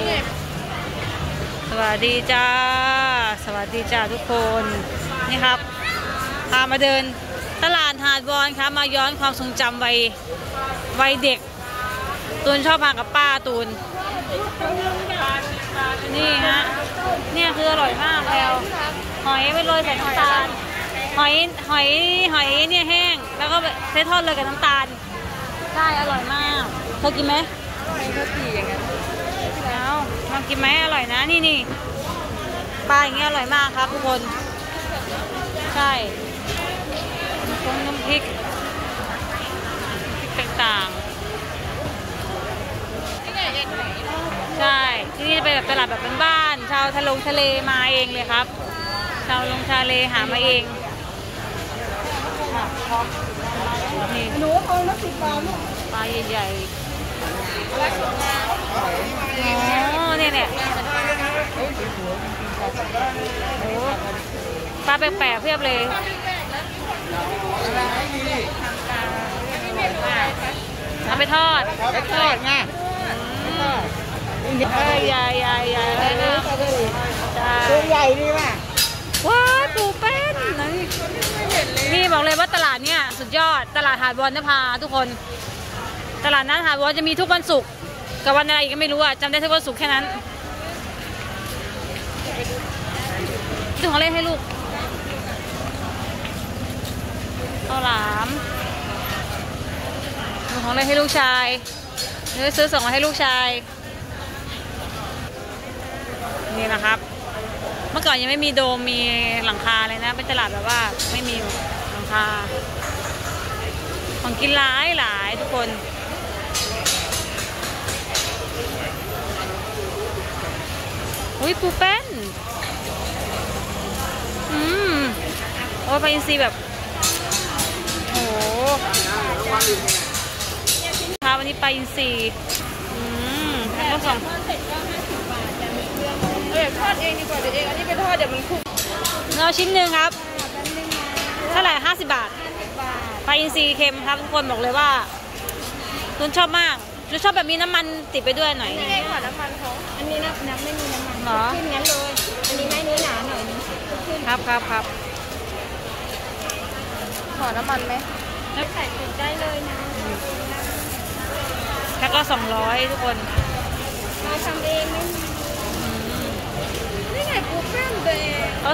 นี่ไงสวัสดีจ้า สวัสดีจ้าทุกคนนี่ครับพามาเดินตลาดหาดวอนครับมาย้อนความทรงจำวัยวัยเด็กตูนชอบพากับป้าตูนนี่ฮะเนี่ยคืออร่อยมากแล้วหอยไปโรยใส่น้ำตาลหอยหอยหอยเนี่ยแห้ง แล้วก็เซตทอดเลยกับน้ำตาลใช่อร่อยมากเธอกินไหมไม่เขาขี่อย่างนั้น องกินไหมอร่อยนะ นี่นี่ปลาอย่างเงี้ยอร่อยมากครับทุกคน ใช่น้ำพงน้ำพริกพริกต่างนี่ไงเอ็นหอยๆใช่ ที่นี่เป็นแบบตลาดแบบบ้านๆชาวทะลงทะเลมาเองเลยครับ ชาวลงทะเลหามาเองนี่หนูเอาละสิบบาทลูกปลาใหญ่ๆ อ๋อเนี่ยเนี่ยโอ้ปลาแปลกๆเพียบเลยเอาไปทอดไปทอดไงเอ้ยใหญ่ใหญ่ใหญ่เลยนะใช่ตัวใหญ่ดีว่ะว้าตูเป็นนี่นี่บอกเลยว่าตลาดเนี่ยสุดยอดตลาดหาดวอนนภาทุกคน ตลาดนัดหาดวอนจะมีทุกวันศุกร์ กับวันอะไรก็ไม่รู้อะจำได้แค่วันศุกร์แค่นั้นซื้อของเล่นให้ลูกข้าหลามซื้อของเล่นให้ลูกชายหรือซื้อส่งมาให้ลูกชาย นี่นะครับ เมื่อก่อนยังไม่มีโดมมีหลังคาเลยนะเป็นตลาดแบบว่าไม่มีหลังคา ของกินหลายหลายทุกคน อุ้ยปูเป็นอืม โอ้ยปลาอินทรีแบบโอ้โหครับวันนี้ปลาอินทรีอืมแล้วก็สองเออทอดเองดีกว่าเดี๋ยวเองอันนี้ไปทอดเดี๋ยวมันคุกเนื้อชิ้นหนึ่งครับเท่าไหร่ห้าสิบบาทปลาอินทรีเค็มครับทุกคนบอกเลยว่าตุนชอบมากตุนชอบแบบมีน้ำมันติดไปด้วยหน่อยนี่ไงขอน้ำมันเขาอันนี้น้ำน้ำไม่มีน้ำมัน เหรอ ขึ้นงั้นเลย อันนี้ไม่เนื้อหนาหน่อยนึงขึ้นครับครับครับขอน้ำมันไหมใส่ถุงได้เลยนะแพ็คละสองร้อยทุกคนเราทำเองไม่มีนี่ไงปูแป้นเดย์เอา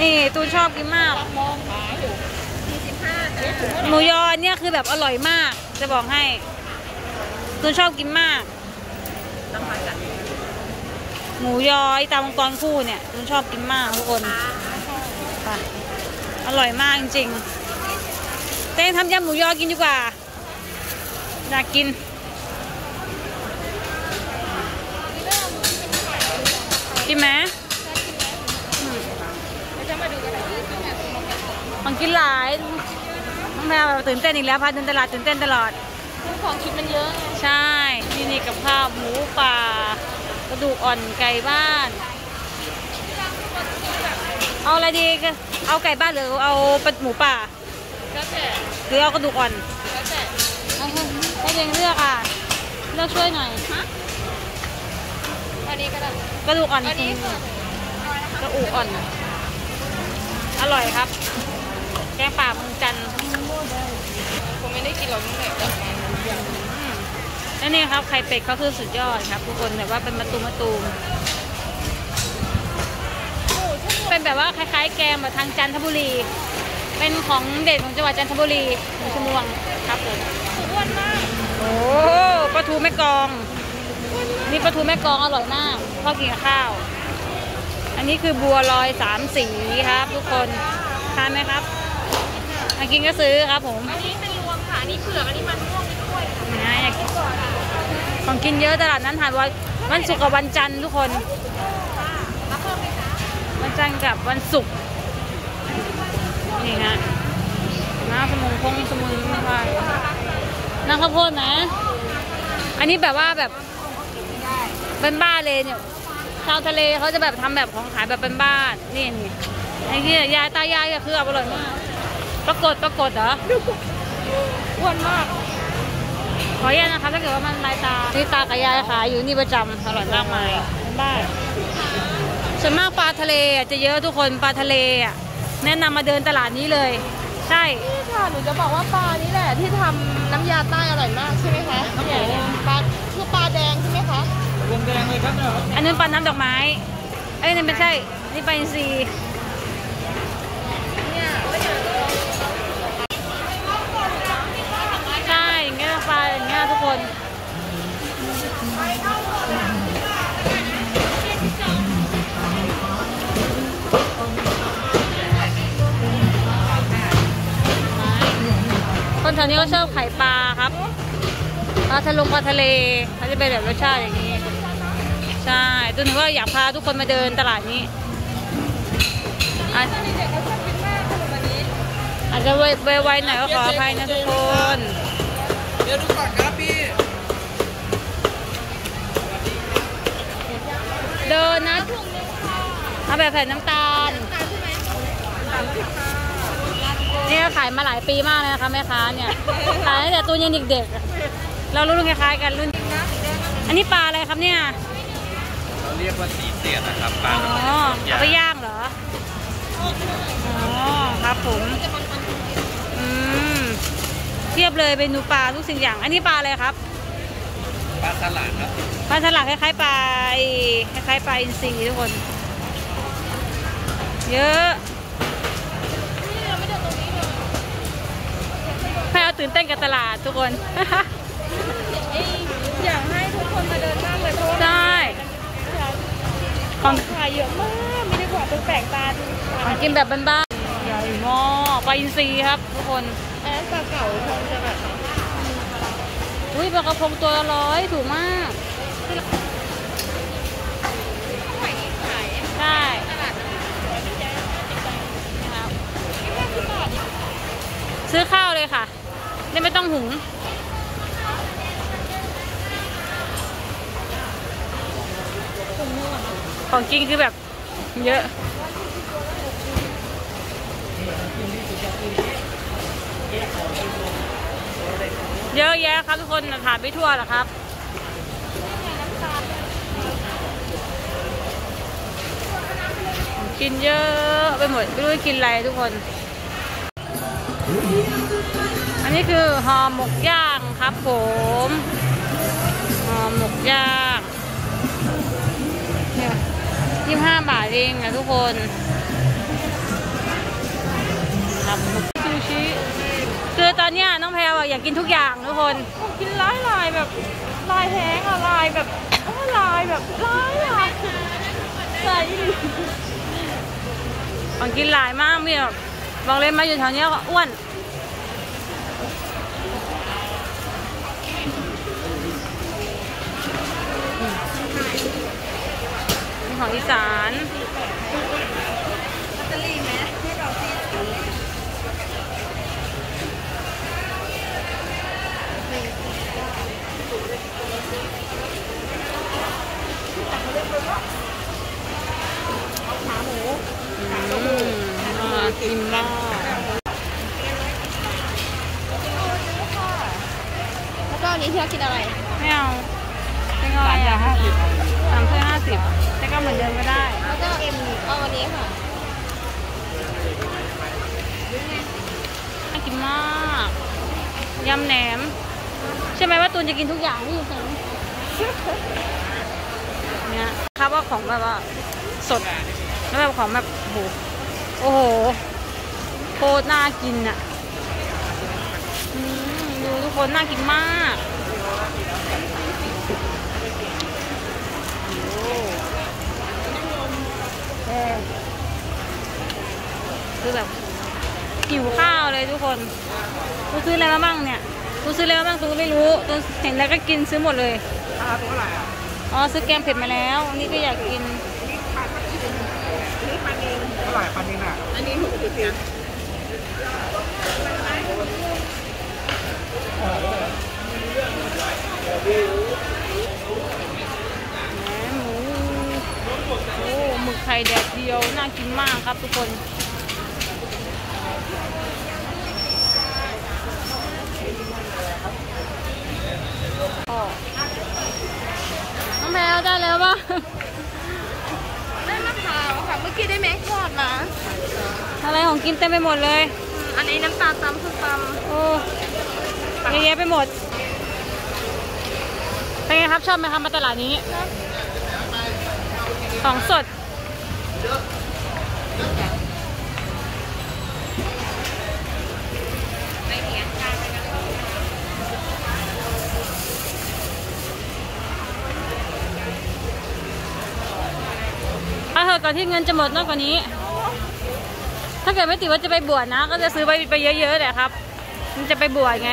นี่ตูนชอบกินมากมองขายอยู่สี่สิบห้าจ้ะหมูยอเนี่ยคือแบบอร่อยมาก จะบอกให้ตูนชอบกินมาก หมูยอไอ้ตามังกรคู่เนี่ยตูนชอบกินมากทุกคนไปอร่อยมากจริงๆเต้งทำยำหมูยอกินดีกว่า อยากกินกินไหมอืมจะมาดูกันของกินหลายน้องแพรแบบตื่นเต้นอีกแล้วพาเดินตลาดตื่นเต้นตลอดของคิดมันเยอะ ใช่ นี่นี่กับข้าวหมูป่า กระดูกอ่อนไก่บ้าน เอาอะไรดีก็เอาไก่บ้านหรือเอาเป็นหมูป่าก็แต่หรือเอากระดูกอ่อนก็แต่ให้ให้เองเลือกอะเลือกช่วยหน่อยอันนี้ก็ได้กระดูกอ่อนอันนี้ค่ะกระดูกอ่อน อร่อยครับ แกงป่าเมืองจันทร์ผมไม่ได้กินหรอกนี่แหละแต่มันอืม แล้วนี่ครับไข่เป็ดเขาคือสุดยอดครับทุกคนแบบว่าเป็นมะตูมมะตูมเป็นแบบว่าคล้ายๆแกงแบบทางจันทบุรี เป็นของเด็ดของจังหวัดจันทบุรีหมูชมวงครับผมอ้วนมากโอ้ปลาทูแม่กองนี่ปลาทูแม่กองอร่อยมากพ่อกินกับข้าว อันนี้คือบัวลอยสามสีครับ ทุกคนทานไหมครับมากินก็ซื้อครับผมอันนี้เป็นรวมค่ะนนี้เผือกอันนี้มันม่วงไปด้วย นะอยากกิน ของกินเยอะตลาดนั้นหาวันวันศุกร์กับวันจันทร์ทุกคนวันจันทร์กับวันศุกร์นี่ฮะน้ำสมุนพงสมุนไพรน้ำข้าวโพดนะ อันนี้แบบว่าแบบเป็นบ้านเลยเนี่ยชาวทะเลเขาจะแบบทำแบบของขายแบบเป็นบ้านนี่นี่ไอ้ที่ยายตายายก็คืออร่อยมากปรากฏปรากฏเหรออ้วนมาก อออนุญาตนะคะถ้าเกิดว่ามันลายตานี่ตากับยายขายอยู่นี่ประจำอร่อยมากมายบ้านส่วนมากปลาทะเลอะจะเยอะทุกคนปลาทะเลอะแนะนำมาเดินตลาดนี้เลย ใช่นี่ค่ะหนูจะบอกว่าปลานี่แหละที่ทำน้ำยาใต้อร่อยมากใช่ไหมคะเนี่ยปลาคือปลาแดงใช่ไหมคะวงแดงเลยครับเนี่ยอันนั้นปลาน้ำดอกไม้เอ้ยนั่นไม่ใช่นี่ปลาอินทรี คนคนแถวนี้ก็ชอบไข่ปลาครับปลาทะลงปลาทะเลเขาจะเป็นแบบรสชาติอย่างนี้ ใช่ตัวหนูก็อยากพาทุกคนมาเดินตลาดนี้อาจเด็กๆก็ชอบกินมากขนมอันนี้อาจะไวๆหน่อยก็ขออภัยนะทุกคน เดี๋ยวดูก่อนครั เดินนะเอาแบบแผ่นน้ำตาลตาลใช่ไหมสามสิบค่ะนี่ก็ขายมาหลายปีมากเลยนะคะแม่ค้าเนี่ยขายตั้งแต่ตัวยังเด็กๆอะเรารุ่นคล้ายๆกันรุ่นอันนี้ปลาอะไรครับเนี่ยเราเรียกว่าสีเสียดนะครับปลาอ๋อเอาไปย่างเหรออ๋อครับผมอืมเทียบเลยเมนูปลาทุกสิ่งอย่าง อันนี้ปลาอะไรครับ ปลาสลัดครับปลาฉลากคล้ายๆปลาไอ้คล้ายๆปลาอินทรีทุกคน เยอะให้เอาตื่นเต้นกับตลาดทุกคนอยากให้ทุกคนมาเดินมากเลยเพราะว่าใช่ของขายเยอะมากไม่ได้บอกเป็นแปลกตาดูของกินแบบบ้านๆใหญ่มากปลาอินทรีครับทุกคนแอสปลาเก่าคงจะแบบ อุ้ยปลากระพงตัวละร้อยถูกมากขายขายใช่ตลาดน้ำนะครับไม่ว่าคือตลาดซื้อข้าวเลยค่ะได้ไม่ต้องหุงของจริงคือแบบเยอะ เยอะแยะครับทุกคนถามไม่ทั่วหรอครับกินเยอะไปหมดไม่รู้กินอะไรทุกคน อันนี้คือห่อหมกย่างครับผมห่อหมกย่างเนี่ยยี่ห้าบาทเองนะทุกคนครับซูชิ อตอนเนี้ยน้องแพรวอยากกินทุกอย่างทุกคนกินลายลายแบบลายแห้งอะลายแบบอ้ลายแบบลายลายลายอีหลีของกินหลายมากมีแบบบอกเลยมาอยู่แถวเนี้ยก็อ้วนของอีสาน ลอตเตอรี่ไหมให้เราซี อืมน่า กินมากแล้วก็อันนี้ที่เรากินอะไร ไม่เอาเป็นอะไรอะสามสิบห้าสิบแต่ก็เหมือนเดิมก็ได้ แล้วก็เอ็มเอาอันนี้ค่ะน่ากินมากยำแหนม ใช่ไหมว่าตูนจะกินทุกอย่างที่อยู่ตรงนี้เนี่ยครับว่าของแบบว่าสดแล้วแบบของแบบโอ้โหโอ้โหโค ตรน่ากินอะอืมดูทุกคนน่ากินมากโอ้เออคือแบบหิวข้าวเลยทุกคนตูซื้ออะไรมาบ้างเนี่ยตูซื้ออะไรมาบ้างตูไม่รู้ตูเห็นแล้วก็กินซื้อหมดเลยปลาตัวเท่าไหร่อะอ๋อซื้อแกงเผ็ดมาแล้วอันนี่ก็อยากกินเท่าไหร่พันนี่น่ะอันนี้หกสิบเอ็ดแหนหมูโอ้ หมึกไข่แดดเดียว น่ากินมากครับทุกคนพ่อน้องแพลวได้แล้วป่ะได้มะพร้าวค่ะ เมื่อกี้ได้แมงทอดมาอะไรของกินเต็มไปหมดเลย อันนี้น้ำตาลตำคือตโอ้เยอะแยะไปหมด เป็นไงครับชอบไหมครับมาตลาดนี้ ของสดถ้าเถอะก่อนที่เงินจะหมดนอยกว่านี้ ถ้าเกิดไม่ติดว่าจะไปบวชนะ ก็จะซื้อไปไปเยอะๆแหละครับ มันจะไปบวชไง